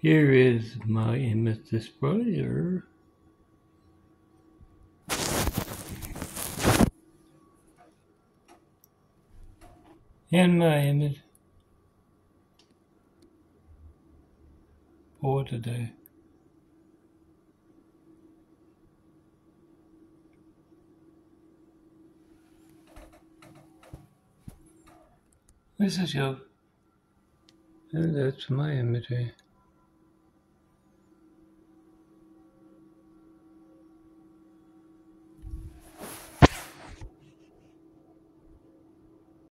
Here is my image displayer. And my image for today. This is your, and that's my imagery.